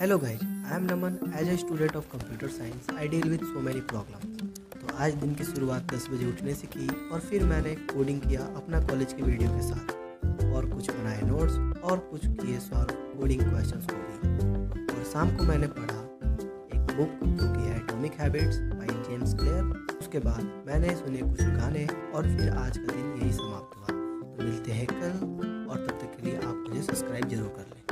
Hello guys I am Naman as a student of computer science I deal with so many problems तो आज दिन की शुरुआत 10 बजे उठने से की और फिर मैंने कोडिंग किया अपना कॉलेज के वीडियो के साथ। और कुछ बनाए नोट्स और कुछ किए सॉल्व कोडिंग क्वेश्चन को भी। और शाम को मैंने पढ़ा एक बुक जो कि है atomic habits by James Clear उसके बाद मैंने सुने कुछ गाने और फिर आज का दिन यही समाप्त हुआ। तो मिलते हैं कल और तब तक के लिए आप मुझे सब्सक्राइब ज़रूर कर लें।